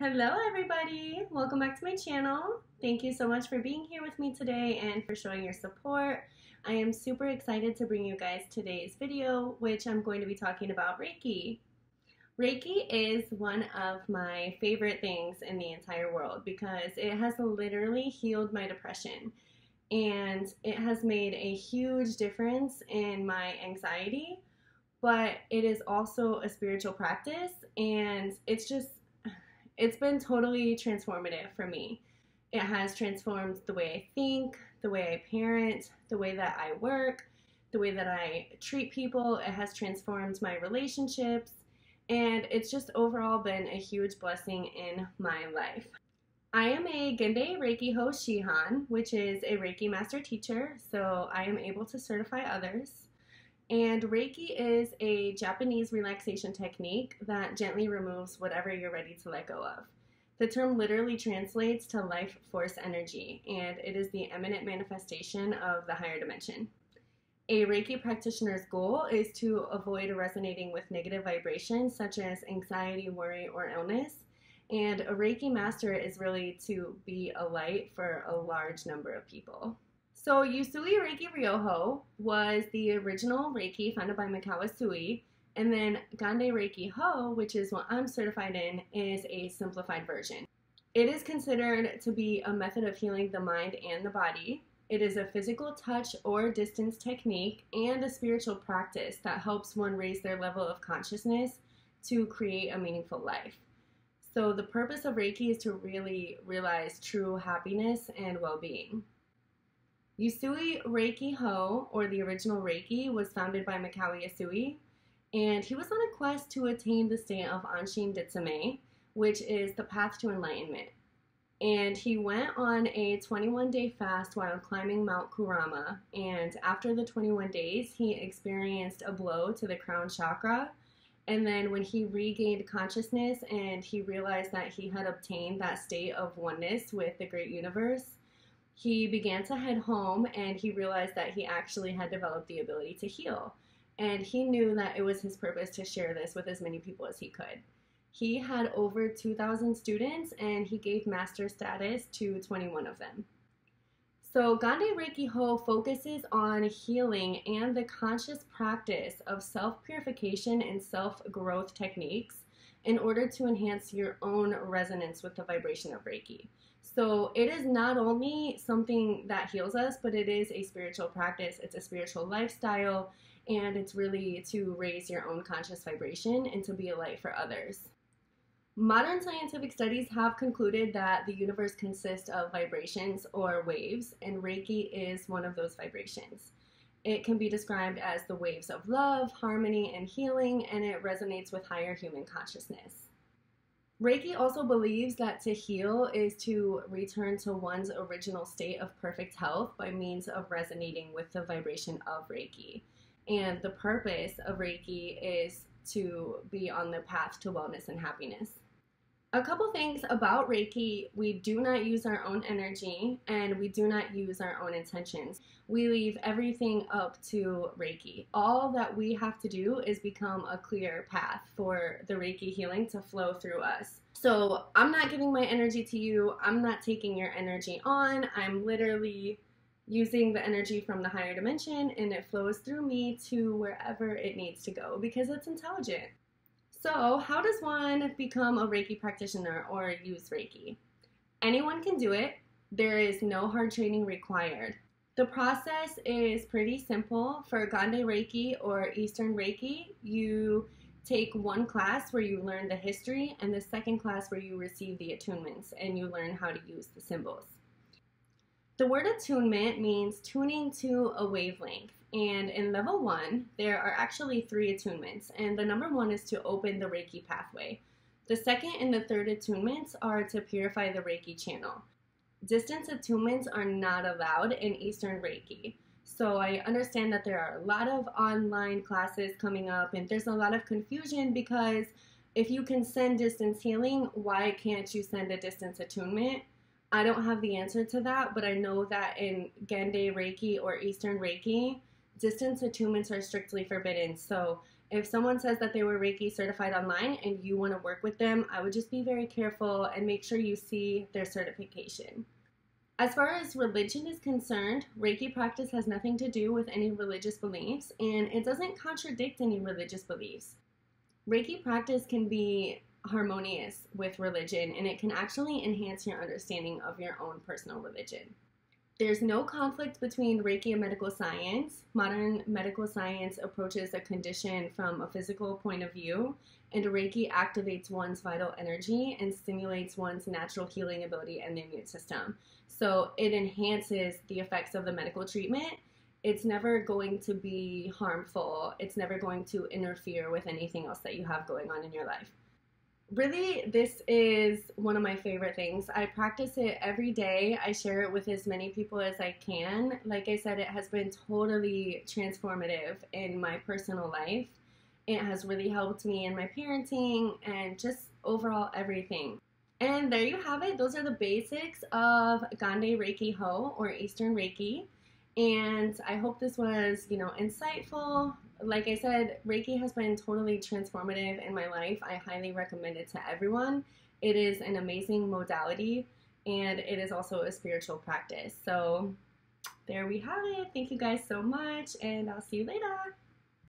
Hello everybody! Welcome back to my channel. Thank you so much for being here with me today and for showing your support. I am super excited to bring you guys today's video, which I'm going to be talking about Reiki. Reiki is one of my favorite things in the entire world because it has literally healed my depression and it has made a huge difference in my anxiety, but it is also a spiritual practice and it's just it's been totally transformative for me. It has transformed the way I think, the way I parent, the way that I work, the way that I treat people. It has transformed my relationships, and it's just overall been a huge blessing in my life. I am a Gendai Reiki Ho Shihan, which is a Reiki master teacher, so I am able to certify others. And Reiki is a Japanese relaxation technique that gently removes whatever you're ready to let go of. The term literally translates to life force energy, and it is the eminent manifestation of the higher dimension. A Reiki practitioner's goal is to avoid resonating with negative vibrations such as anxiety, worry, or illness. And a Reiki master is really to be a light for a large number of people. So Usui Reiki Ryoho was the original Reiki founded by Mikao Usui, and then Gendai Reiki Ho, which is what I'm certified in, is a simplified version. It is considered to be a method of healing the mind and the body. It is a physical touch or distance technique and a spiritual practice that helps one raise their level of consciousness to create a meaningful life. So, the purpose of Reiki is to really realize true happiness and well being. Usui Reiki Ho, or the original Reiki, was founded by Mikao Usui, and he was on a quest to attain the state of Anshin Ritsumei, which is the path to enlightenment. And he went on a 21 day fast while climbing Mount Kurama, and after the 21 days, he experienced a blow to the crown chakra. And then, when he regained consciousness and he realized that he had obtained that state of oneness with the great universe, he began to head home and he realized that he actually had developed the ability to heal. And he knew that it was his purpose to share this with as many people as he could. He had over 2,000 students and he gave master status to 21 of them. So, Gendai Reiki Ho focuses on healing and the conscious practice of self purification and self growth techniques in order to enhance your own resonance with the vibration of Reiki. So it is not only something that heals us, but it is a spiritual practice. It's a spiritual lifestyle, and it's really to raise your own conscious vibration and to be a light for others. Modern scientific studies have concluded that the universe consists of vibrations or waves, and Reiki is one of those vibrations. It can be described as the waves of love, harmony, and healing, and it resonates with higher human consciousness. Reiki also believes that to heal is to return to one's original state of perfect health by means of resonating with the vibration of Reiki. And the purpose of Reiki is to be on the path to wellness and happiness. A couple things about Reiki we do not use our own energy and we do not use our own intentions. We leave everything up to Reiki. All that we have to do is become a clear path for the Reiki healing to flow through us. So I'm not giving my energy to you, I'm not taking your energy on. I'm literally using the energy from the higher dimension and it flows through me to wherever it needs to go because it's intelligent. So, how does one become a Reiki practitioner or use Reiki? Anyone can do it. There is no hard training required. The process is pretty simple. For Gendai Reiki or Eastern Reiki, you take one class where you learn the history and the second class where you receive the attunements and you learn how to use the symbols. The word attunement means tuning to a wavelength. And in level one, there are actually three attunements. And the number one is to open the Reiki pathway. The second and the third attunements are to purify the Reiki channel. Distance attunements are not allowed in Eastern Reiki. So I understand that there are a lot of online classes coming up, and there's a lot of confusion because if you can send distance healing, why can't you send a distance attunement? I don't have the answer to that, but I know that in Gendai Reiki or Eastern Reiki, distance attunements are strictly forbidden. So if someone says that they were Reiki certified online and you want to work with them, I would just be very careful and make sure you see their certification. As far as religion is concerned, Reiki practice has nothing to do with any religious beliefs and it doesn't contradict any religious beliefs. Reiki practice can be harmonious with religion and it can actually enhance your understanding of your own personal religion. There's no conflict between Reiki and medical science. Modern medical science approaches a condition from a physical point of view, and Reiki activates one's vital energy and stimulates one's natural healing ability and the immune system. So it enhances the effects of the medical treatment. It's never going to be harmful, it's never going to interfere with anything else that you have going on in your life really this is one of my favorite things. I practice it every day. I share it with as many people as i can. Like i said it has been totally transformative in my personal life. It has really helped me in my parenting and just overall everything. And there you have it. Those are the basics of Gendai reiki ho or eastern reiki. And i hope this was you know insightful like I said, Reiki has been totally transformative in my life. I highly recommend it to everyone. It is an amazing modality and it is also a spiritual practice. So there we have it. Thank you guys so much, and I'll see you later.